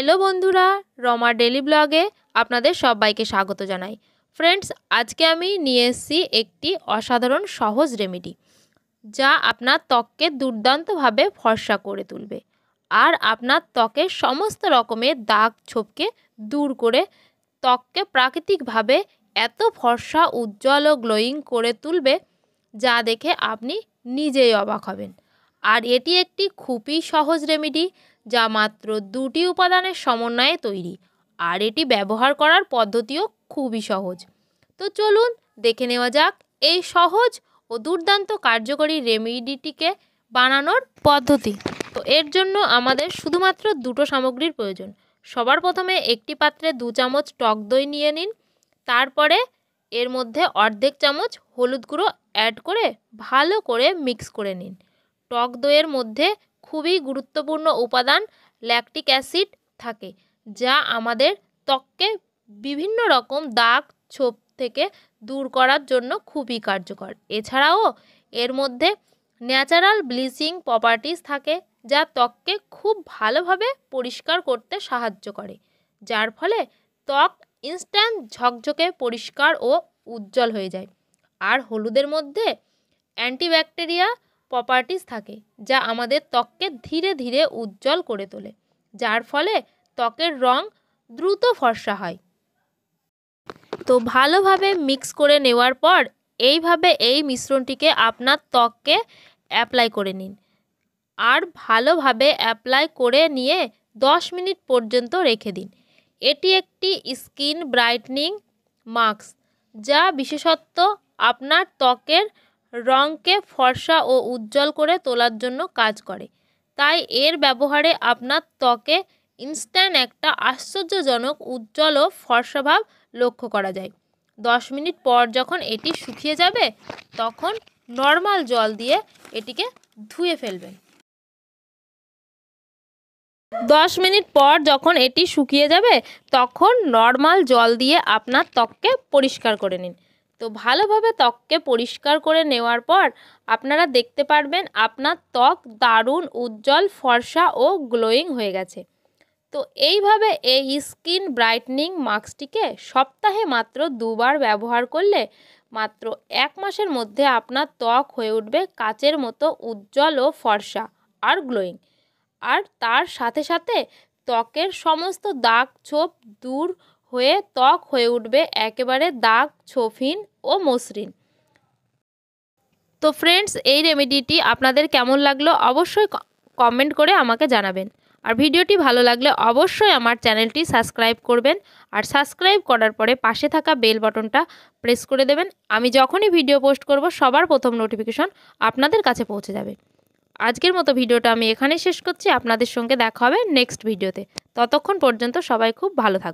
Hello বন্ধুরা, Rama daily ব্লগে আপনাদের সবাইকে স্বাগত জানাই। ফ্রেন্ডস, আজকে আমি নিয়ে এসেছি একটি অসাধারণ সহজ রেমেডি, যা আপনার ত্বককে দুর্দান্তভাবে ফর্সা করে তুলবে আর আপনার ত্বকের সমস্ত রকমের দাগ ছোপকে দূর করে ত্বককে প্রাকৃতিকভাবে এত ফর্সা, উজ্জ্বল ও গ্লোয়িং করে তুলবে, যা দেখে আপনি নিজেই অবাক হবেন। আর এটি একটি খুবই সহজ রেমেডি যা মাত্র দুটি উপাদানের সমন্বয়ে তৈরি। আর এটি ব্যবহার করার পদ্ধতিও খুবই সহজ। তো চলুন দেখে নেওয়া যাক এই সহজ ও দুর্দান্ত কার্যকরী রেমেডিটিকে বানানোর পদ্ধতি। তো এর জন্য আমাদের শুধুমাত্র দুটো সামগ্রীর প্রয়োজন। সবার প্রথমে একটি পাত্রে দু চামচ টক দই নিয়ে নিন। তারপরে এর মধ্যে অর্ধেক চামচ হলুদ গুঁড়ো অ্যাড করে ভালো করে মিক্স করে নিন। টক দইয়ের মধ্যে খুবই গুরুত্বপূর্ণ উপাদান ল্যাকটিক অ্যাসিড থাকে, যা আমাদের ত্বককে বিভিন্ন রকম দাগ, ছোপ থেকে দূর করার জন্য খুবই কার্যকর। এছাড়াও এর মধ্যে ন্যাচারাল ব্লিচিং প্রপার্টিস থাকে, যা ত্বককে খুব ভালোভাবে পরিষ্কার করতে সাহায্য করে, যার ফলে ত্বক ইনস্ট্যান্ট ঝকঝকে পরিষ্কার ও উজ্জ্বল হয়ে যায়। আর হলুদের মধ্যে অ্যান্টিব্যাকটেরিয়া প্রপার্টিস থাকে, যা আমাদের ত্বককে ধীরে ধীরে উজ্জ্বল করে তোলে, যার ফলে ত্বকের রং দ্রুত ফর্সা হয়। তো ভালোভাবে মিক্স করে নেওয়ার পর, এইভাবে এই মিশ্রণটিকে আপনার ত্বককে অ্যাপ্লাই করে নিন। আর ভালোভাবে অ্যাপ্লাই করে নিয়ে দশ মিনিট পর্যন্ত রেখে দিন। এটি একটি স্কিন ব্রাইটনিং মাস্ক যা বিশেষত্ব আপনার ত্বকের রঙকে ফর্সা ও উজ্জ্বল করে তোলার জন্য কাজ করে। তাই এর ব্যবহারে আপনার ত্বকে ইনস্ট্যান্ট একটা আশ্চর্যজনক উজ্জ্বল ও ফর্সা ভাব লক্ষ্য করা যায়। দশ মিনিট পর যখন এটি শুকিয়ে যাবে, তখন নর্মাল জল দিয়ে এটিকে ধুয়ে ফেলবেন। দশ মিনিট পর যখন এটি শুকিয়ে যাবে, তখন নর্মাল জল দিয়ে আপনার ত্বককে পরিষ্কার করে নিন। তো ভালোভাবে ত্বককে পরিষ্কার করে নেওয়ার পর আপনারা দেখতে পারবেন আপনার ত্বক দারুণ, উজ্জ্বল, ফর্সা ও গ্লোয়িং হয়ে গেছে। তো এইভাবে এই স্কিন ব্রাইটনিং মাস্কটিকে সপ্তাহে মাত্র দুবার ব্যবহার করলে মাত্র এক মাসের মধ্যে আপনার ত্বক হয়ে উঠবে কাচের মতো উজ্জ্বল ও ফর্সা আর গ্লোয়িং। আর তার সাথে সাথে ত্বকের সমস্ত দাগ ছোপ দূর হয়ে ত্বক হয়ে উঠবে একেবারে দাগ, ছোফিন ও মসৃণ। তো ফ্রেন্ডস এই রেমেডিটি আপনাদের কেমন লাগল অবশ্যই কমেন্ট করে আমাকে জানাবেন। আর ভিডিওটি ভালো লাগলে অবশ্যই আমার চ্যানেলটি সাবস্ক্রাইব করবেন। আর সাবস্ক্রাইব করার পরে পাশে থাকা বেল বাটনটা প্রেস করে দেবেন। আমি যখনই ভিডিও পোস্ট করব, সবার প্রথম নোটিফিকেশন আপনাদের কাছে পৌঁছে যাবে। আজকের মতো ভিডিওটা আমি এখানে শেষ করছি। আপনাদের সঙ্গে দেখা হবে নেক্সট ভিডিওতে ততক্ষণ পর্যন্ত সবাই খুব ভালো থাকবে